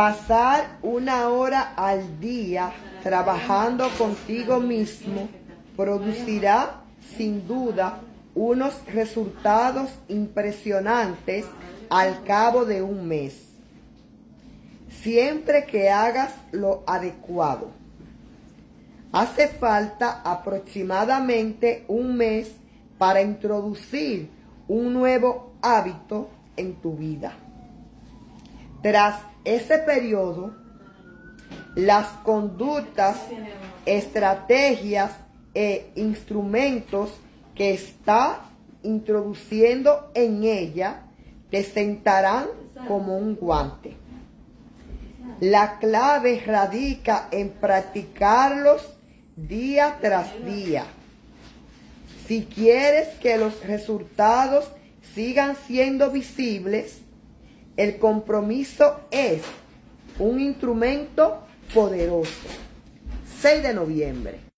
Pasar una hora al día trabajando contigo mismo producirá sin duda unos resultados impresionantes al cabo de un mes. Siempre que hagas lo adecuado. Hace falta aproximadamente un mes para introducir un nuevo hábito en tu vida. Tras ese periodo, las conductas, estrategias e instrumentos que está introduciendo en ella te sentarán como un guante. La clave radica en practicarlos día tras día. Si quieres que los resultados sigan siendo visibles, el compromiso es un instrumento poderoso. 6 de noviembre.